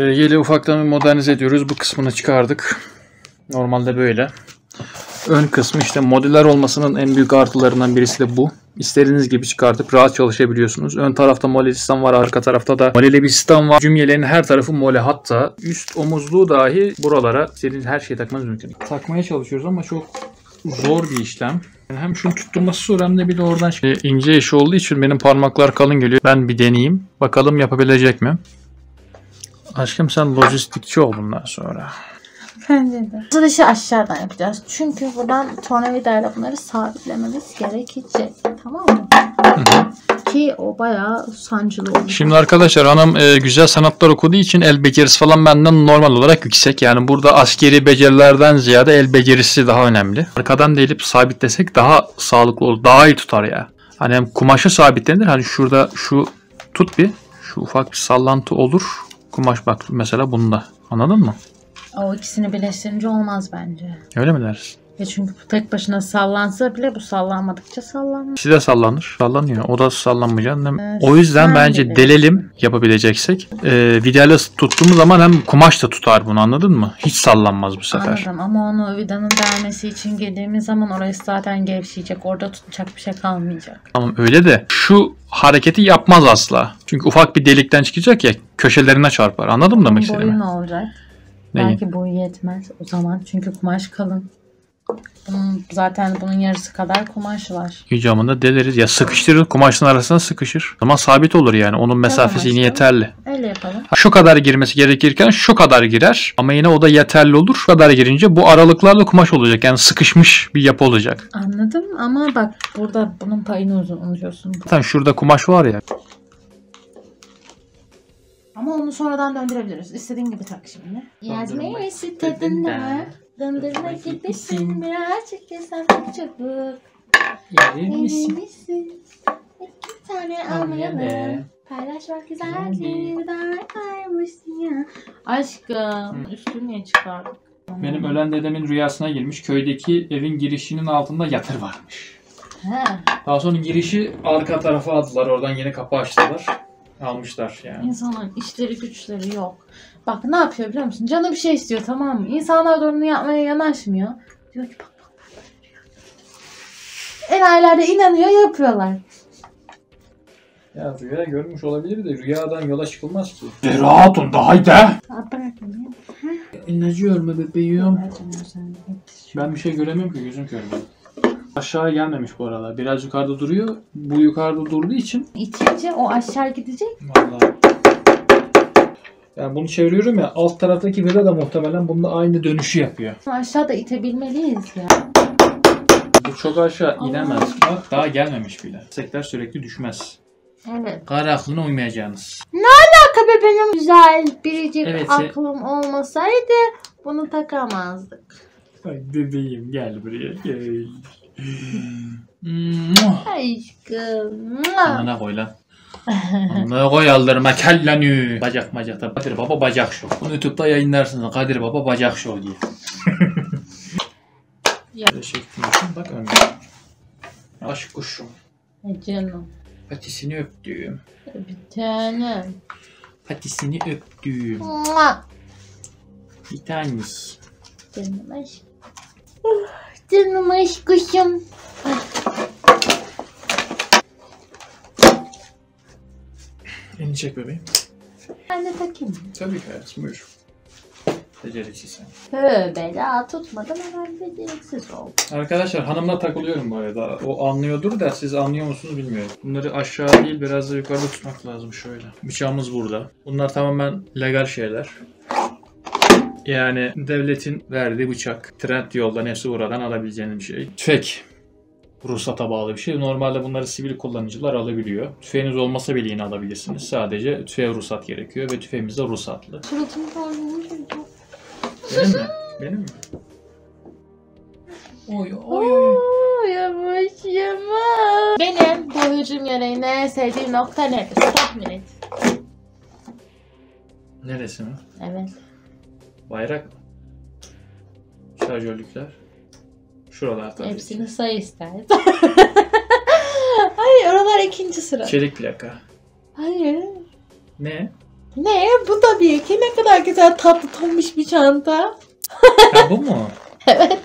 Ee, yeli ufaktan modernize ediyoruz. Bu kısmını çıkardık. Normalde böyle. Ön kısmı işte modüler olmasının en büyük artılarından birisi de bu. İstediğiniz gibi çıkartıp rahat çalışabiliyorsunuz. Ön tarafta mole sistem var, arka tarafta da moleli bir sistem var. Cümlelerin her tarafı mole hatta üst omuzluğu dahi buralara istediğiniz her şeyi takmanız mümkün. Takmaya çalışıyoruz ama çok zor bir işlem. Yani hem şunu tutturması zor hem de bir de oradan şey- ince iş olduğu için benim parmaklar kalın geliyor. Ben bir deneyeyim. Bakalım yapabilecek mi? Aşkım sen lojistikçi ol bundan sonra. Bence de. Açılışı aşağıdan yapacağız. Çünkü buradan tornavidayla bunları sabitlememiz gerekecek. Tamam mı? Ki o bayağı sancılı olur. Şimdi arkadaşlar hanım e, güzel sanatlar okuduğu için el becerisi falan benden normal olarak yüksek. Yani burada askeri becerilerden ziyade el becerisi daha önemli. Arkadan delip sabitlesek daha sağlıklı olur. Daha iyi tutar ya. Hani hem kumaşı sabitlenir. Hani şurada şu tut bir. Şu ufak bir sallantı olur. Kumaş bak mesela bunda. Anladın mı? O ikisini birleştirince olmaz bence. Öyle mi dersin? Ya çünkü bu tek başına sallansa bile bu sallanmadıkça sallanmaz. İkisi de sallanır. Sallanıyor. O da sallanmayacak. Hem- Evet, O yüzden bence bilirsin. delelim yapabileceksek. Ee, vidayla tuttuğumuz zaman hem kumaş da tutar bunu anladın mı? Hiç sallanmaz bu sefer. Anladım ama onu vidanın delmesi için girdiğimiz zaman orası zaten gevşeyecek. Orada tutacak bir şey kalmayacak. Tamam öyle de şu hareketi yapmaz asla. Çünkü ufak bir delikten çıkacak ya köşelerine çarpar. Anladın mı demek Bunun boyu istediğimi? ne olacak? Neyi? Belki boyu yetmez o zaman. Çünkü kumaş kalın. Bunun, zaten bunun yarısı kadar kumaş var. İcamında deleriz. Ya sıkıştırır kumaşın arasına sıkışır. Ama sabit olur yani. Onun mesafesi yine yeterli. Öyle yapalım. Şu kadar girmesi gerekirken şu kadar girer. Ama yine o da yeterli olur. Şu kadar girince bu aralıklarla kumaş olacak. Yani sıkışmış bir yapı olacak. Anladım ama bak burada bunun payını uzun unutuyorsun. Zaten şurada kumaş var ya. Ama onu sonradan döndürebiliriz. İstediğin gibi tak şimdi. Yazmayı istedin de. Döndürmek gibisin birazcık çok çabuk. Emin misin? İki tane almayalım. Paylaşmak güzeldir. Darlaymışsın ya. Aşkım. Üstünü niye çıkardın? Benim ölen dedemin rüyasına girmiş. Köydeki evin girişinin altında yatır varmış. He. Daha sonra girişi arka tarafa aldılar. Oradan yeni kapı açtılar. Almışlar yani. İnsanın işleri güçleri yok. Bak ne yapıyor biliyor musun? Canı bir şey istiyor tamam mı? İnsanlar da onu yapmaya yanaşmıyor. Diyor ki bak bak bak. bak, rüya görüyorum. Enayiler de inanıyor yapıyorlar. Ya rüya görmüş olabilir de rüyadan yola çıkılmaz ki. Rahatun da haydi. Aa, bırak beni. İnacı ölme bebeğim. Ben bir şey göremiyorum ki gözüm kör benim. Aşağıya gelmemiş bu aralar. Biraz yukarıda duruyor. Bu yukarıda durduğu için. İtince o aşağı gidecek. Vallahi. Yani bunu çeviriyorum ya alt taraftaki vida da muhtemelen bununla aynı dönüşü yapıyor. Aşağıda itebilmeliyiz ya. Bu çok aşağı inemez. Bak daha gelmemiş bile. Sekler sürekli düşmez. Evet. Kara aklına uymayacağınız. Tabii benim güzel biricik Evet, aklım olmasaydı bunu takamazdık. Ay bebeğim gel buraya gel. Aşkım. Amına koy lan. Amına koy aldırma kellenü. Bacak bacakta. Kadir Baba Bacak Show. Bunu YouTube'da yayınlarsınız. Kadir Baba Bacak Show diye. Ya. Teşekkür Bak önce. Aşk kuşum. E Canım. Patisini öptüm. Bir tanem. Patisini öptüm. Mua. Bir tanesi. Canım aşk. Oh, Canım aşkışım. Elini çek bebeğim. Ben de takayım. Tabii ki hayatım buyur. Beceriksiz sen. Tövbe la tutmadan hemen beceriksiz oldu. Arkadaşlar hanımla takılıyorum bu arada. O anlıyordur da siz anlıyor musunuz bilmiyorum. Bunları aşağı değil biraz da yukarıda tutmak lazım şöyle. Bıçağımız burada. Bunlar tamamen legal şeyler. Yani devletin verdiği bıçak. Trend yoldan hepsi buradan alabileceğiniz bir şey. Tüfek. Ruhsata bağlı bir şey. Normalde bunları sivil kullanıcılar alabiliyor. Tüfeğiniz olmasa bile yine alabilirsiniz. Sadece tüfeğe ruhsat gerekiyor ve tüfeğimiz de ruhsatlı. Kaldırmış Benim mi? Benim mi? Oy oy oy. Yavaş yavaş. Benim bu hücum yöreğinde en sevdiğim nokta nedir? Tahmin et. Neresi mi? Evet. Bayrak mı? Şarjörlükler. Şuralar tabii Hepsini ki. say istersen. Hayır oralar ikinci sıra. Çelik plaka. Hayır. Ne? Ne? Bu da bir iki. Ne kadar güzel tatlı tombiş bir çanta. Ha bu mu? Evet.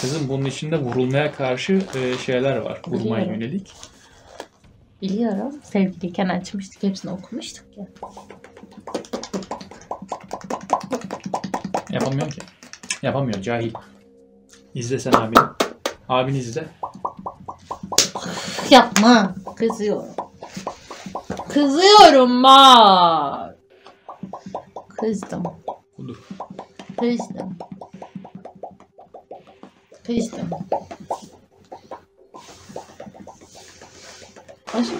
Kızım bunun içinde vurulmaya karşı e, şeyler var. Vurmaya Biliyorum. yönelik. Biliyorum. Sevgiliyken açmıştık. Hepsini okumuştuk ya. Yapamıyorum ki. Yapamıyor cahil. İzle sen abini. Abini izle. Yapma. Kızıyorum. Kızıyorum bak. Kızdım. Dur. Kızdım. Kızdım. Aşkım.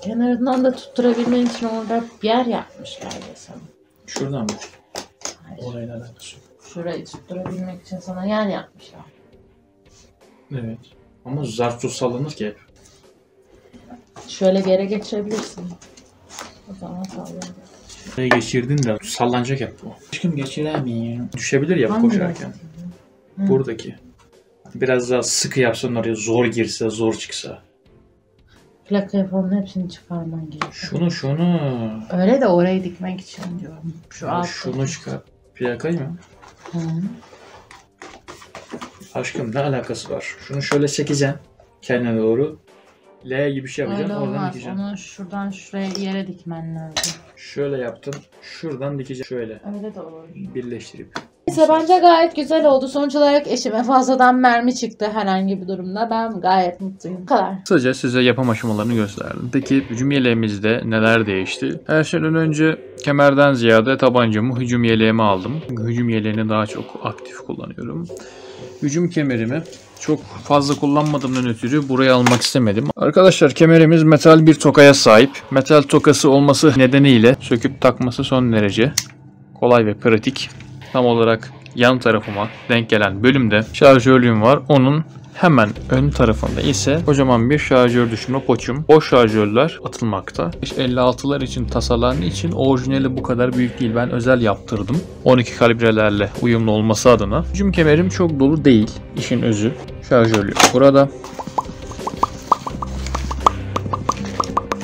Kenarından da tutturabilmen için orada bir yer yapmışlar ya sana. Şuradan mı? Orayla alakası yok. Şurayı tutturabilmek için sana yer yapmışlar. Evet. Ama zar tuz sallanır ki hep. Şöyle bir yere geçirebilirsin. O zaman sallayalım. Buraya geçirdin de sallanacak hep bu. Aşkım geçiremiyorum. Düşebilir ya Hangi koşarken. Buradaki. Biraz daha sıkı yapsan oraya zor girse, zor çıksa. Plakaya falan hepsini çıkarman gerekiyor. Şunu şunu. Öyle de orayı dikmek için diyorum. Şu Ya alt. şunu çıkar. Plakayı mı? Hı. Aşkım ne alakası var? Şunu şöyle çekeceksin. Kendine doğru. L gibi bir şey yapacaksın. Öyle Oradan olmaz. dikeceksin. Onu şuradan şuraya yere dikmen lazım. Şöyle yaptın. Şuradan dikeceksin. Şöyle. Öyle de olur. Birleştirip. Neyse bence gayet güzel oldu. Sonuç olarak eşime fazladan mermi çıktı herhangi bir durumda. Ben gayet mutluyum. Bu kadar. Kısaca size yapım aşamalarını gösterdim. Peki hücum yeleğimizde neler değişti? Her şeyden önce kemerden ziyade tabancamı hücum yeleğime aldım. Hücum yeleğini daha çok aktif kullanıyorum. Hücum kemerimi çok fazla kullanmadığımdan ötürü buraya almak istemedim. Arkadaşlar kemerimiz metal bir tokaya sahip. Metal tokası olması nedeniyle söküp takması son derece kolay ve pratik. Tam olarak yan tarafıma denk gelen bölümde şarjörlüğüm var. Onun hemen ön tarafında ise kocaman bir şarjör düşürme poçum. O şarjörler atılmakta. 56'lar için tasarlandığı için orijinali bu kadar büyük değil. Ben özel yaptırdım. 12 kalibrelerle uyumlu olması adına. Hücum kemerim çok dolu değil. İşin özü. Şarjörlüğü burada.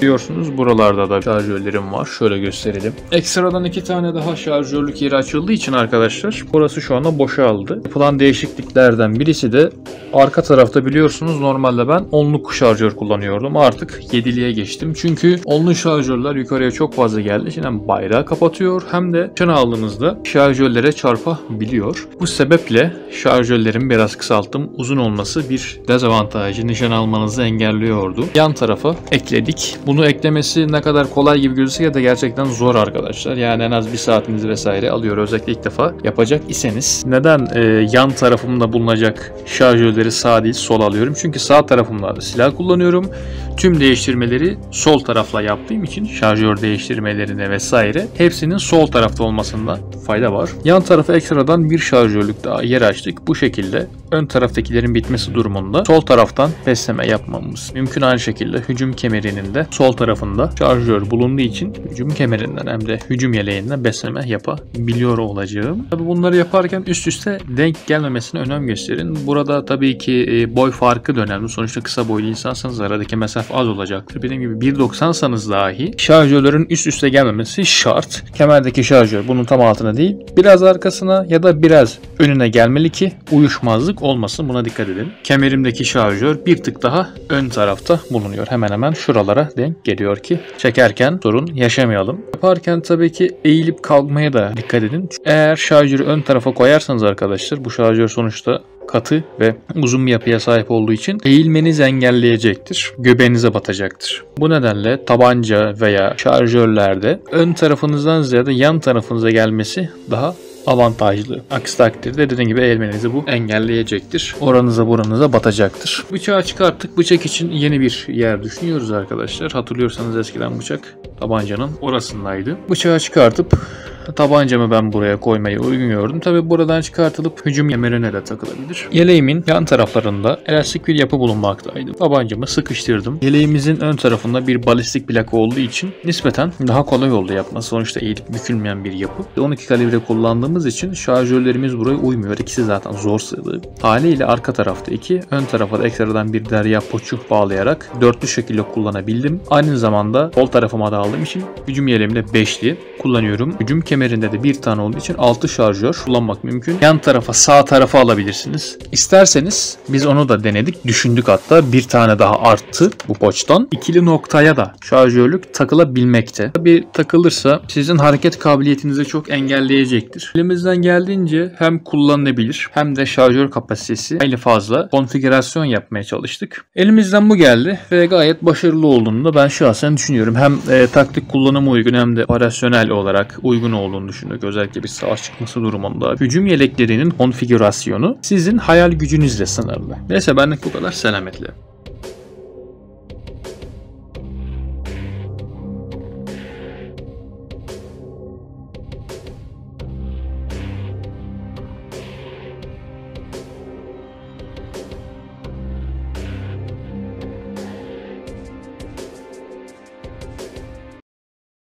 Biliyorsunuz buralarda da şarjörlerim var. Şöyle gösterelim. Ekstradan iki tane daha şarjörlük yeri açıldığı için arkadaşlar burası şu anda boşaldı. Yapılan değişikliklerden birisi de arka tarafta biliyorsunuz normalde ben onluk şarjör kullanıyordum. Artık yediliğe geçtim. Çünkü onlu şarjörler yukarıya çok fazla geldi. için hem bayrağı kapatıyor hem de nişan aldığınızda şarjörlere çarpabiliyor. Bu sebeple şarjörlerimi biraz kısalttım. Uzun olması bir dezavantajı nişan almanızı engelliyordu. Yan tarafa ekledik. Bunu eklemesi ne kadar kolay gibi gözükse de gerçekten zor arkadaşlar. Yani en az bir saatinizi vesaire alıyor. Özellikle ilk defa yapacak iseniz. Neden e, yan tarafımda bulunacak şarjörleri sağ değil sol alıyorum? Çünkü sağ tarafımda silah kullanıyorum. Tüm değiştirmeleri sol tarafla yaptığım için şarjör değiştirmelerine vesaire hepsinin sol tarafta olmasında fayda var. Yan tarafa ekstradan bir şarjörlük daha yer açtık. Bu şekilde ön taraftakilerin bitmesi durumunda sol taraftan besleme yapmamız mümkün. Aynı şekilde hücum kemerinin de sol tarafında şarjör bulunduğu için hücum kemerinden hem de hücum yeleğinden besleme yapabiliyor olacağım. Tabi bunları yaparken üst üste denk gelmemesine önem gösterin. Burada tabii ki e, boy farkı da önemli. Sonuçta kısa boylu insansanız aradaki mesafe az olacaktır. Benim gibi 1.90'sanız dahi şarjörlerin üst üste gelmemesi şart. Kemerdeki şarjör bunun tam altına değil. Biraz arkasına ya da biraz önüne gelmeli ki uyuşmazlık olmasın. Buna dikkat edin. Kemerimdeki şarjör bir tık daha ön tarafta bulunuyor. Hemen hemen şuralara denk geliyor ki çekerken sorun yaşamayalım. Yaparken tabii ki eğilip kalkmaya da dikkat edin. Eğer şarjörü ön tarafa koyarsanız arkadaşlar bu şarjör sonuçta katı ve uzun bir yapıya sahip olduğu için eğilmeniz engelleyecektir. Göbeğinize batacaktır. Bu nedenle tabanca veya şarjörlerde ön tarafınızdan ziyade yan tarafınıza gelmesi daha avantajlı. Aksi takdirde dediğim gibi eğilmenizi bu engelleyecektir. Oranıza buranıza batacaktır. Bıçağı çıkarttık. Bıçak için yeni bir yer düşünüyoruz arkadaşlar. Hatırlıyorsanız eskiden bıçak tabancanın orasındaydı. Bıçağı çıkartıp tabancamı ben buraya koymayı uygun gördüm. Tabi buradan çıkartılıp hücum kemerine de takılabilir. Yeleğimin yan taraflarında elastik bir yapı bulunmaktaydı. Tabancamı sıkıştırdım. Yeleğimizin ön tarafında bir balistik plaka olduğu için nispeten daha kolay oldu yapması. Sonuçta eğilip bükülmeyen bir yapı. 12 kalibre kullandığımız için şarjörlerimiz buraya uymuyor. İkisi zaten zor sığdı. Haliyle arka tarafta iki, ön tarafa da ekstradan bir derya poçu bağlayarak dörtlü şekilde kullanabildim. Aynı zamanda sol tarafıma da aldığım için hücum yeleğimde beşli kullanıyorum. Hücum kemerinde de bir tane olduğu için 6 şarjör kullanmak mümkün. Yan tarafa sağ tarafa alabilirsiniz. İsterseniz biz onu da denedik. Düşündük hatta bir tane daha arttı bu poçtan. İkili noktaya da şarjörlük takılabilmekte. Bir takılırsa sizin hareket kabiliyetinizi çok engelleyecektir. Elimizden geldiğince hem kullanılabilir hem de şarjör kapasitesi aynı fazla konfigürasyon yapmaya çalıştık. Elimizden bu geldi ve gayet başarılı olduğunu da ben şahsen düşünüyorum. Hem e, taktik kullanıma uygun hem de operasyonel olarak uygun olduğunu düşünüyorum. Özellikle bir savaş çıkması durumunda. Hücum yeleklerinin konfigürasyonu sizin hayal gücünüzle sınırlı. Neyse benlik bu kadar. Selametle.